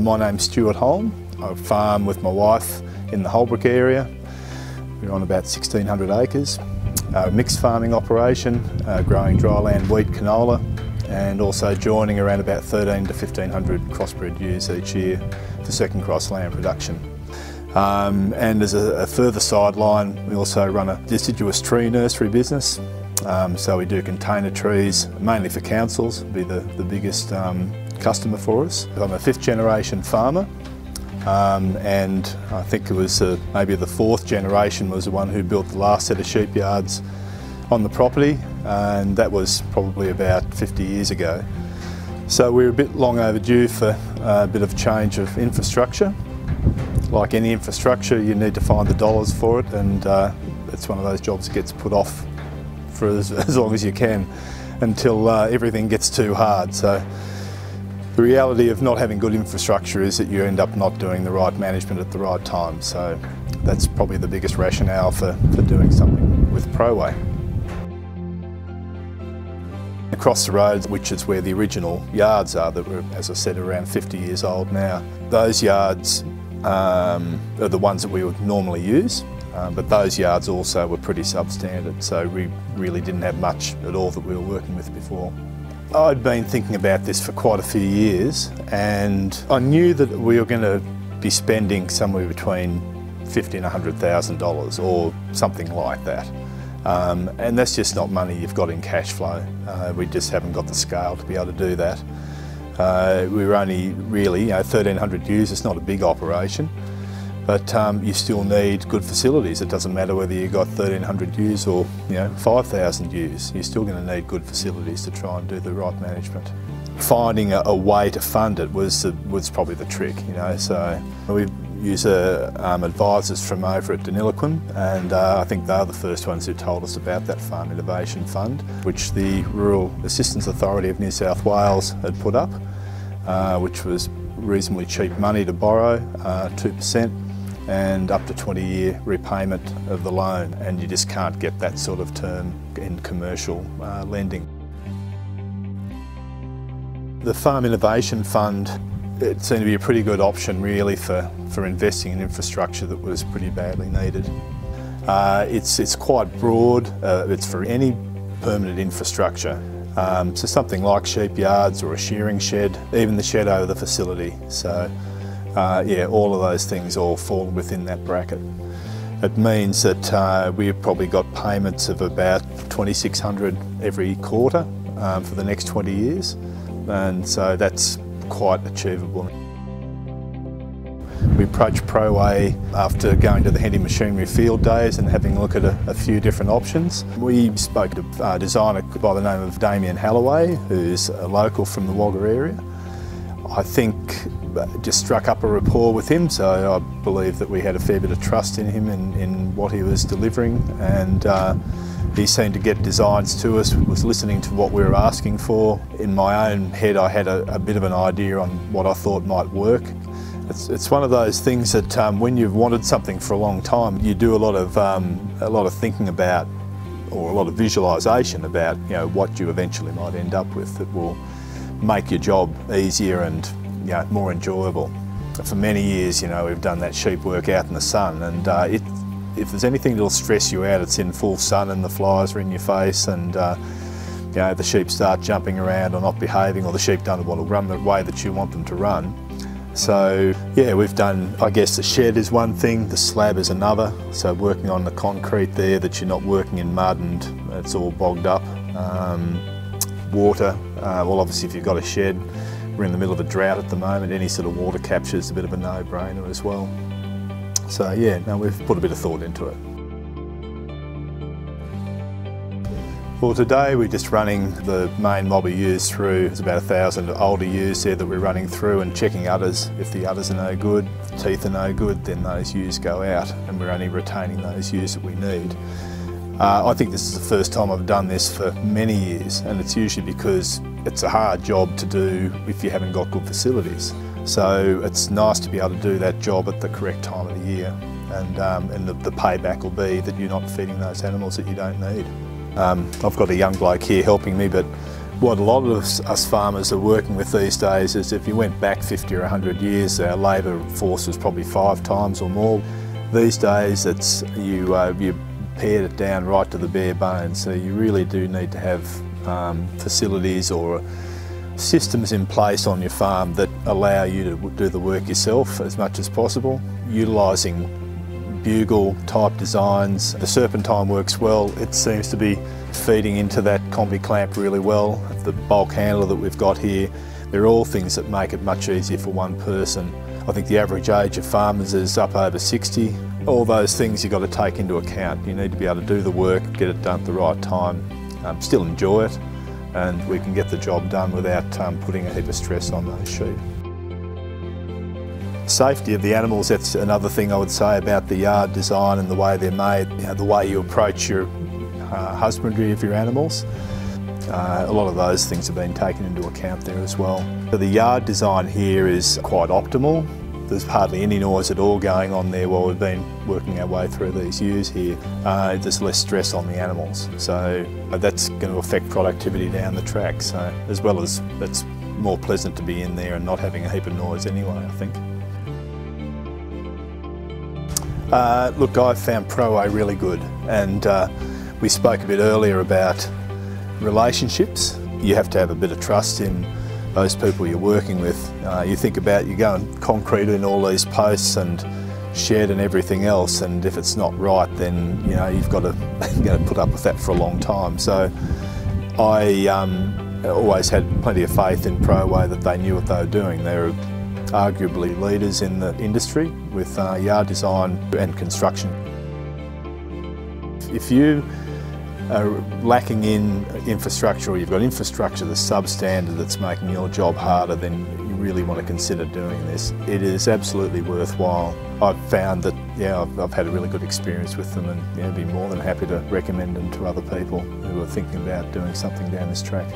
My name's Stuart Holm. I farm with my wife in the Holbrook area. We're on about 1600 acres. A mixed farming operation, uh, growing dryland wheat canola and also joining around about 13 to 1500 crossbred ewes each year for second cross lamb production. Um, and as a, a, further sideline, we also run a deciduous tree nursery business. Um, so we do container trees, mainly for councils, be the, the biggest um, customer for us. I'm a fifth generation farmer um, and I think it was uh, maybe the fourth generation was the one who built the last set of sheep yards on the property and that was probably about 50 years ago. So we are a bit long overdue for a bit of change of infrastructure. Like any infrastructure you need to find the dollars for it and uh, it's one of those jobs that gets put off for as, as long as you can until uh, everything gets too hard. So the reality of not having good infrastructure is that you end up not doing the right management at the right time. So that's probably the biggest rationale for, for doing something with ProWay. Across the road, which is where the original yards are that were, as I said, around 50 years old now, those yards um, are the ones that we would normally use. Um, but those yards also were pretty substandard, so we really didn't have much at all that we were working with before. I'd been thinking about this for quite a few years and I knew that we were going to be spending somewhere between fifty and $100,000 or something like that. Um, and that's just not money you've got in cash flow. Uh, we just haven't got the scale to be able to do that. Uh, we were only really, you know, 1,300 users, it's not a big operation but um, you still need good facilities. It doesn't matter whether you've got 1,300 ewes or you know 5,000 ewes. You're still going to need good facilities to try and do the right management. Finding a, a way to fund it was the, was probably the trick, you know. So we use uh, um, advisors from over at Deniliquin and uh, I think they're the first ones who told us about that Farm Innovation Fund which the Rural Assistance Authority of New South Wales had put up uh, which was reasonably cheap money to borrow, 2% uh, and up to 20 year repayment of the loan and you just can't get that sort of term in commercial uh, lending. The Farm Innovation Fund it seemed to be a pretty good option really for, for investing in infrastructure that was pretty badly needed. Uh, it's, it's quite broad, uh, it's for any permanent infrastructure. Um, so something like sheep yards or a shearing shed, even the shed over the facility. So uh, yeah, all of those things all fall within that bracket. It means that uh, we've probably got payments of about 2600 every quarter um, for the next 20 years and so that's quite achievable. We approached ProWay after going to the Henty Machinery field days and having a look at a, a few different options. We spoke to a designer by the name of Damien Halloway, who's a local from the Wagga area. I think just struck up a rapport with him, so I believe that we had a fair bit of trust in him and in what he was delivering and uh, he seemed to get designs to us, was listening to what we were asking for. In my own head I had a, a bit of an idea on what I thought might work. It's, it's one of those things that um, when you've wanted something for a long time, you do a lot of, um, a lot of thinking about or a lot of visualisation about you know, what you eventually might end up with that will make your job easier and you know, more enjoyable. For many years, you know, we've done that sheep work out in the sun and uh, it, if there's anything that'll stress you out, it's in full sun and the flies are in your face and uh, you know, the sheep start jumping around or not behaving or the sheep don't want to run the way that you want them to run. So yeah, we've done, I guess the shed is one thing, the slab is another. So working on the concrete there that you're not working in mud and it's all bogged up. Um, water, uh, well obviously if you've got a shed, we're in the middle of a drought at the moment, any sort of water capture is a bit of a no-brainer as well. So yeah, no, we've put a bit of thought into it. Well today we're just running the main mob of ewes through, there's about a thousand older ewes there that we're running through and checking udders. If the udders are no good, teeth are no good, then those ewes go out and we're only retaining those ewes that we need. Uh, I think this is the first time I've done this for many years and it's usually because it's a hard job to do if you haven't got good facilities. So it's nice to be able to do that job at the correct time of the year and, um, and the, the, payback will be that you're not feeding those animals that you don't need. Um, I've got a young bloke here helping me but What a lot of us farmers are working with these days is if you went back 50 or 100 years, our labour force was probably five times or more. These days, it's you uh, you pared it down right to the bare bones. So you really do need to have um, facilities or systems in place on your farm that allow you to do the work yourself as much as possible, utilising bugle type designs. The serpentine works well. It seems to be feeding into that combi clamp really well. The bulk handler that we've got here, they're all things that make it much easier for one person. I think the average age of farmers is up over 60. All those things you've got to take into account. You need to be able to do the work, get it done at the right time, um, still enjoy it, and we can get the job done without um, putting a heap of stress on those sheep. Safety of the animals, that's another thing I would say about the yard design and the way they're made, you know, the way you approach your uh, husbandry of your animals. Uh, a lot of those things have been taken into account there as well. So the yard design here is quite optimal. There's hardly any noise at all going on there while we've been working our way through these ewes here. Uh, there's less stress on the animals, so that's going to affect productivity down the track. So as well as it's more pleasant to be in there and not having a heap of noise anyway, I think. Uh, look, I found ProWay really good, and uh, we spoke a bit earlier about relationships. You have to have a bit of trust in those people you're working with. Uh, you think about you go and concrete in all these posts and shed and everything else, and if it's not right, then you know you've got to you to put up with that for a long time. So I um, always had plenty of faith in ProWay that they knew what they were doing. They're arguably leaders in the industry with uh, yard design and construction. If you are lacking in infrastructure or you've got infrastructure that's substandard that's making your job harder, then you really want to consider doing this. It is absolutely worthwhile. I've found that yeah, I've, I've had a really good experience with them and yeah, be more than happy to recommend them to other people who are thinking about doing something down this track.